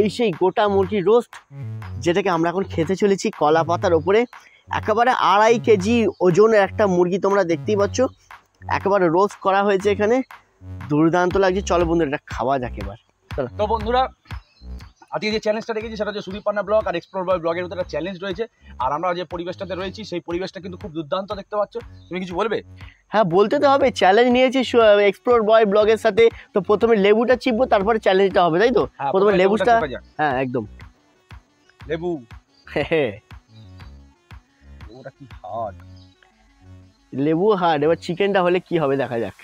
এই সেই গোটা মুরগি রোস্ট, যেটাকে আমরা এখন খেতে চলেছি কলা পাতার ওপরে। একেবারে আড়াই কেজি ওজনের একটা মুরগি তোমরা দেখতেই পাচ্ছ। একেবারে রোস্ট করা হয়েছে এখানে। দুর্দান্ত লাগছে। চলো বন্ধুরা, এটা খাওয়া যাক এবার। তো বন্ধুরা আজকে যে চ্যালেঞ্জটা রেখেছি সেটা হচ্ছে সুদীপ পান্না ব্লগ আর এক্সপ্লোর বয় ব্লগের মধ্যে একটা চ্যালেঞ্জ রয়েছে। আর আমরা যে পরিবেশটাতে রয়েছি সেই পরিবেশটা কিন্তু খুব দুর্দান্ত দেখতে পাচ্ছ। তুমি কিছু বলবে? হ্যাঁ বলতে তো হবে চ্যালেঞ্জ নিয়েছি এক্সপ্লোর বয় ব্লগের সাথে। তো প্রথমে লেবুটা চিপবো তারপরে চ্যালেঞ্জটা হবে তাই তো? হ্যাঁ, প্রথমে লেবুটা হ্যাঁ একদম। লেবু। ওটা কি হার্ড লেবু হার্ড এবার চিকেনটা হলে কি হবে দেখা যাক।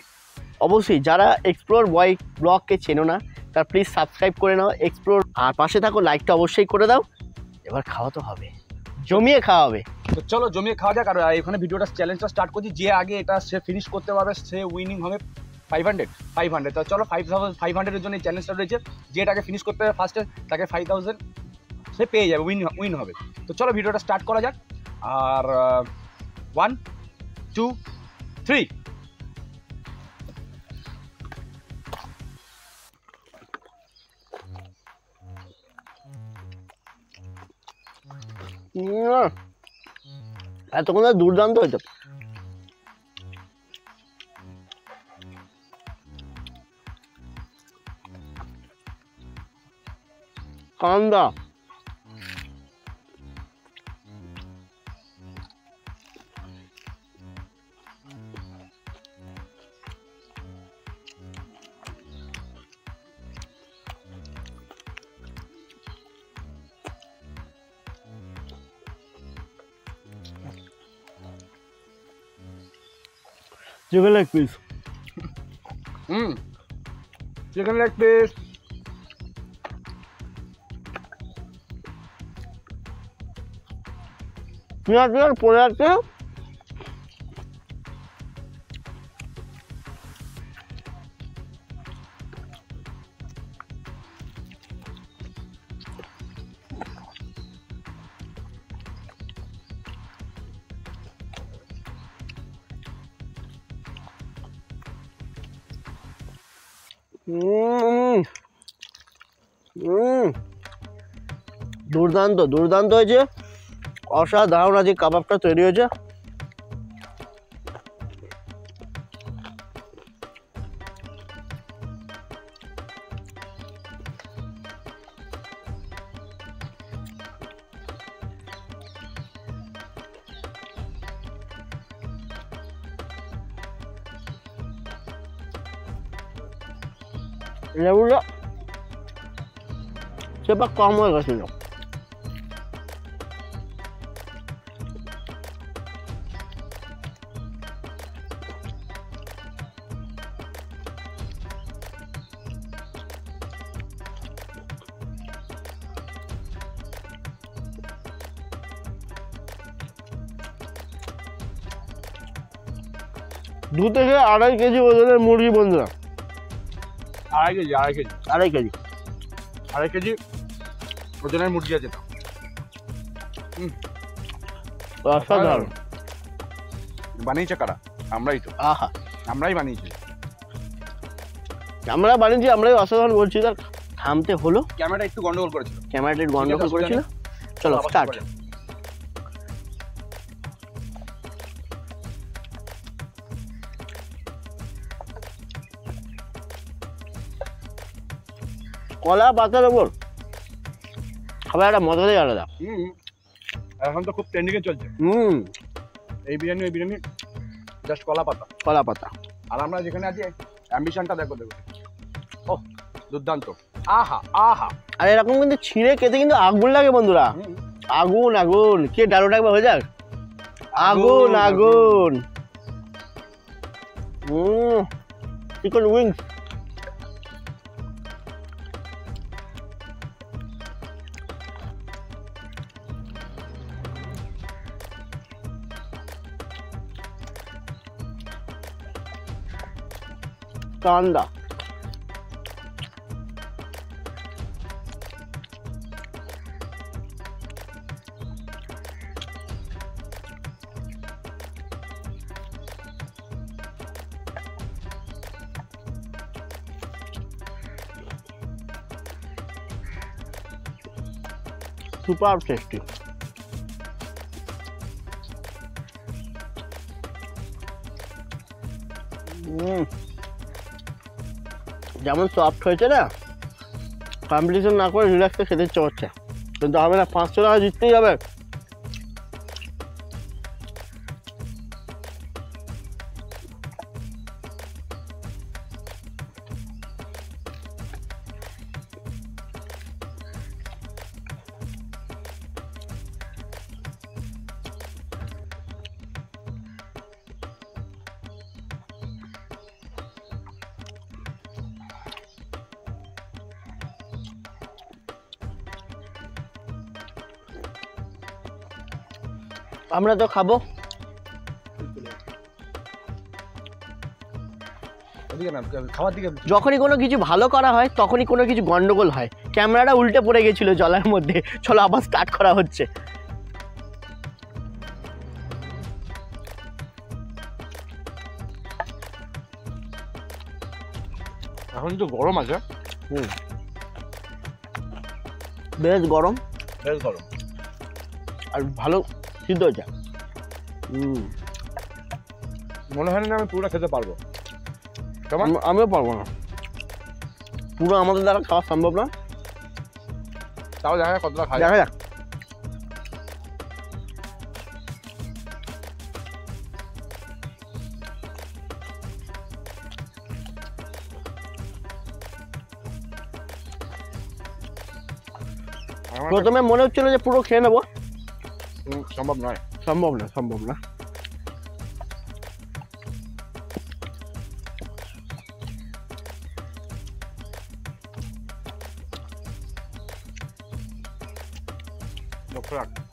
অবশ্যই যারা এক্সপ্লোর বয় ব্লগকে চেনো না তার প্লিজ সাবস্ক্রাইব করে নাও এক্সপ্লোর আর পাশে থাকো লাইকটা অবশ্যই করে দাও। এবার খাওয়া তো হবে। জমিয়ে খাওয়া হবে। তো চলো জমিয়ে খাওয়া যাক, আর এখানে ভিডিওটা চ্যালেঞ্জটা স্টার্ট করছি। যে আগে এটা সে ফিনিশ করতে পারবে, সে উইনিং হবে ফাইভ হান্ড্রেড ফাইভ হান্ড্রেড তো চলো ফাইভ থাউজেন্ড ফাইভ হান্ড্রেডের জন্য চ্যালেঞ্জটা রয়েছে। যে এটাকে ফিনিশ করতে হবে ফার্স্টে তাকে ফাইভ থাউজেন্ড সে পেয়ে যাবে উইন উইন হবে। তো চলো ভিডিওটা স্টার্ট করা যাক। আর ওয়ান টু থ্রি এতক্ষণ ধরে দুর্দান্ত হইতো কান্দা chicken leg piece hmm chicken leg piece পেঁয়াজ পেঁয়াজ পড়ে আছে দুর্দান্ত দুর্দান্ত হয়েছে। অসাধারণ আজকে কাবাবটা তৈরি হয়েছে। লেবুটা সেটা কম হয়ে গেছিল দু থেকে আড়াই কেজি ওজনের মুরগি বন্ধুরা। আড়াই কেজি আড়াই কেজি। আড়াই কেজি। আড়াই কেজি ওজনের মুরগি আছে অসাধারণ। বানিয়েছে কারা? আমরাই তো। আহা। আমরাই বানিয়েছি। আমরা বানিয়েছি আমরাই অসাধারণ বলছি। তার থামতে হলো। ক্যামেরা একটু গন্ডগোল করেছিল। ক্যামেরাটা একটু গন্ডগোল করেছিল। চলো স্টার্ট কলা পাতার ওপর। খাবার একটা মজাটাই আলাদা। এখন তো খুব ট্রেন্ডিংয়ে চলছে। হুম। এই বিরিয়ানি ওই বিরিয়ানি জাস্ট কলা পাতা। কলা পাতা। আর আমরা যেখানে আছি অ্যাম্বিশনটা দেখো দেখো। ও দুর্দান্ত। আহা আহা। আর এরকম কিন্তু ছিঁড়ে খেতে কিন্তু আগুন লাগে বন্ধুরা। আগুন আগুন। কে ডালোটা একবার হয়ে যাক। আগুন আগুন চিকেন উইংস। कांदा सुपर टेस्टी Mm. যেমন সফট হয়েছে না কম্পিটিশন না করে রিল্যাক্সে খেতে ইচ্ছে করছে। কিন্তু হবে না, পাঁচশো টাকা জিততেই হবে। আমরা তো খাব। যখনই কোনো কিছু ভালো করা হয় তখনই কোনো কিছু গন্ডগোল হয়। ক্যামেরাটা উল্টে পড়ে গেছিল জলের মধ্যে। চলো আবার স্টার্ট করা হচ্ছে। এখন তো গরম আছে। হুম। বেশ গরম। বেশ গরম। আর ভালো সিদ্ধ হয়েছে হুম। মনে হয় না আমি পুরোটা খেতে পারব। কেমন? আমিও পারব না। পুরো আমাদের দ্বারা খাওয়া সম্ভব না। তাও দেখা যাক কতটা খাই। দেখা যাক। প্রথমে মনে হচ্ছিল যে পুরো খেয়ে নেব। উম, সম্ভব নয় সম্ভব না সম্ভব না লক্ষ্য রাখ হুম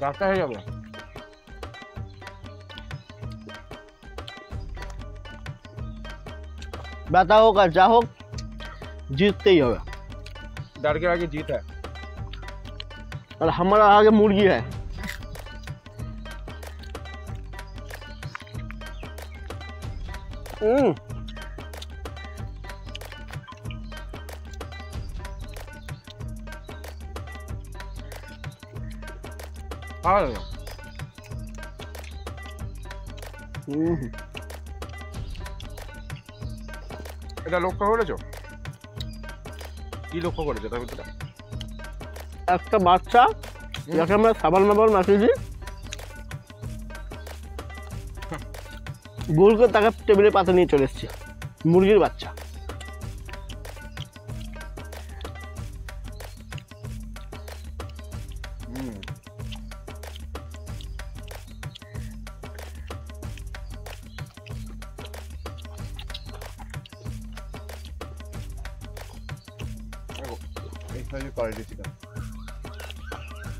গাছটা হয়ে যাবে ব্যথা হোক আর যা হোক জিততেই হবে डर के आगे जीत है और हमारा आगे मुर्गी है हम्म খাওয়া যাবে এটা লক্ষ্য করেছ? কি লক্ষ্য করেছ তার ভিতরে একটা বাচ্চা যাকে আমরা সাবান মাবান মাখিয়েছি। হ্যাঁ। গোল করে তাকে টেবিলের পাশে নিয়ে চলে এসছি। মুরগির বাচ্চা। কোয়ালিটি চিকেন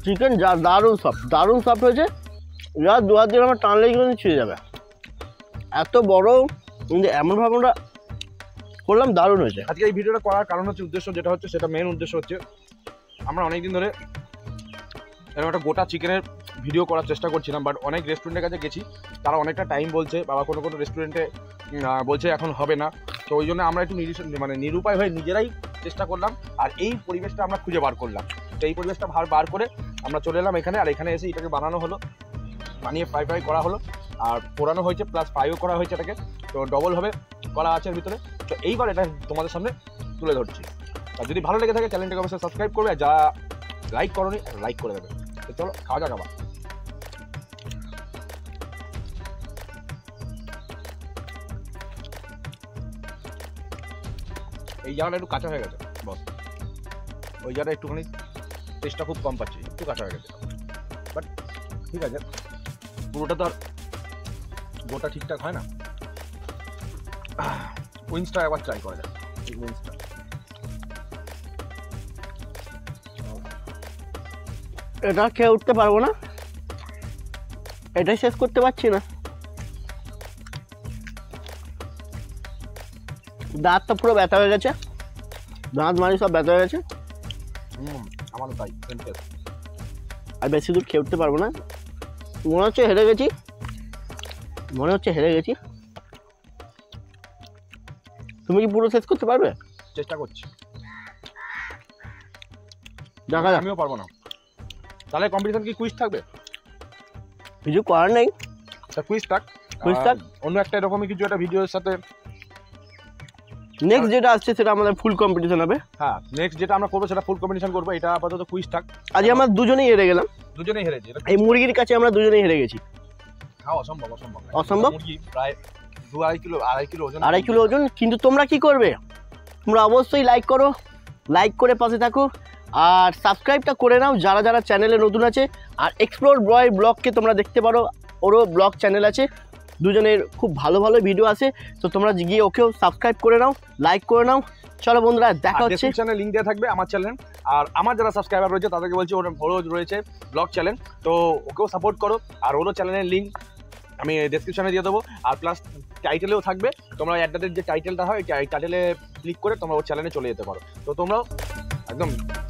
চিকেন যা দারুণ সফট দারুণ সফট হয়েছে। যা দু হাত দিয়ে আমার টানলেই কিন্তু ছিঁড়ে যাবে। এত বড় কিন্তু এমনভাবে আমরা করলাম দারুণ হয়েছে। আজকে এই ভিডিওটা করার কারণ হচ্ছে উদ্দেশ্য যেটা হচ্ছে সেটা মেন উদ্দেশ্য হচ্ছে আমরা অনেকদিন ধরে এরকম একটা গোটা চিকেনের ভিডিও করার চেষ্টা করছিলাম বাট অনেক রেস্টুরেন্টের কাছে গেছি তারা অনেকটা টাইম বলছে বা কোনো কোনো রেস্টুরেন্টে বলছে এখন হবে না। তো ওই জন্য আমরা একটু নিরিস- মানে নিরুপায় হয়ে নিজেরাই চেষ্টা করলাম, আর এই পরিবেশটা আমরা খুঁজে বার করলাম। তো এই পরিবেশটা ভার বার করে আমরা চলে এলাম এখানে, আর এখানে এসে এটাকে বানানো হলো, বানিয়ে ফ্রাই ফ্রাই করা হলো, আর পোড়ানো হয়েছে প্লাস ফ্রাইও করা হয়েছে এটাকে। তো ডবল হবে করা আছে ভিতরে। তো এইবার এটা তোমাদের সামনে তুলে ধরছি। আর যদি ভালো লেগে থাকে চ্যানেলটাকে অবশ্যই সাবস্ক্রাইব করবে যা লাইক করো লাইক করে দেবে। তো চলো, খাওয়া যাক আবার। এই জায়গাটা একটু কাঁচা হয়ে গেছে, বস। ওই জায়গাটা একটুখানি টেস্টটা খুব কম পাচ্ছি, একটু কাঁচা হয়ে গেছে। বাট ঠিক আছে, পুরোটা তো আর গোটা ঠিকঠাক হয় না। উইন্সটা একবার ট্রাই করা যায় এই উইন্সটা এটা খেয়ে উঠতে পারব না। এটাই শেষ করতে পারছি না। দাঁতটা পুরো ব্যথা হয়ে গেছে। দাঁত মারি সব ব্যথা হয়ে গেছে। আমারও তাই আর বেশি দূর খেয়ে উঠতে পারব না। মনে হচ্ছে হেরে গেছি। মনে হচ্ছে হেরে গেছি। তুমি কি পুরো শেষ করতে পারবে? চেষ্টা করছি। দেখা যাক। আমিও পারব না। তাহলে কম্পিটিশন কি কুইজ থাকবে? কিছু করার নেই। তা কুইজ থাক। কুইজ থাক। অন্য একটা এরকমই কিছু একটা ভিডিওর সাথে নেক্সট যেটা আসছে সেটা আমাদের ফুল কম্পিটিশন হবে। হ্যাঁ নেক্সট যেটা আমরা করব সেটা ফুল কম্পিটিশন করব এটা আপাতত কুইজ থাক। আজকে আমরা দুজনেই হেরে গেলাম। দুজনেই হেরেছি এই মুরগির কাছে আমরা দুজনেই হেরে গেছি। খাওয়া অসম্ভব অসম্ভব। অসম্ভব? মুরগি প্রায় দু আড়াই কিলো আড়াই কিলো ওজন। আড়াই কিলো ওজন কিন্তু তোমরা কি করবে? তোমরা অবশ্যই লাইক করো লাইক করে পাশে থাকো আর সাবস্ক্রাইবটা করে নাও যারা যারা চ্যানেলে নতুন আছে আর এক্সপ্লোর বয় ব্লগকে তোমরা দেখতে পারো ওরও ব্লগ চ্যানেল আছে। দুজনের খুব ভালো ভালো ভিডিও আছে। তো তোমরা গিয়ে ওকেও সাবস্ক্রাইব করে নাও লাইক করে নাও। চলো বন্ধুরা দেখা হচ্ছে। ডেসক্রিপশনে লিংক দেওয়া থাকবে আমার চ্যানেল আর আমার যারা সাবস্ক্রাইবার রয়েছে তাদেরকে বলছি ওর ওরও রয়েছে ব্লগ চ্যানেল তো ওকেও সাপোর্ট করো। আর ওরও চ্যানেলের লিঙ্ক আমি ডেসক্রিপশনে দিয়ে দেবো। আর প্লাস টাইটেলেও থাকবে। তোমরা অ্যাডাদের যে টাইটেলটা হয় টাইটেলে ক্লিক করে তোমরা ওর চ্যানেলে চলে যেতে পারো। তো তোমরাও একদম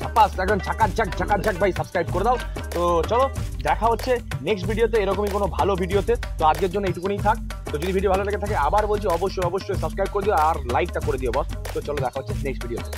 ছাপাস একদম ঝাকার ঝাক ঝাকার ঝাক ভাই সাবস্ক্রাইব করে দাও। তো চলো, দেখা হচ্ছে নেক্সট ভিডিওতে এরকমই কোনো ভালো ভিডিওতে তো। আজকের জন্য এইটুকুনি থাক। তো যদি ভিডিও ভালো লেগে থাকে, আবার বলছি, অবশ্যই অবশ্যই সাবস্ক্রাইব করে দিও আর লাইকটা করে দিও বস তো চলো, দেখা হচ্ছে নেক্সট ভিডিওতে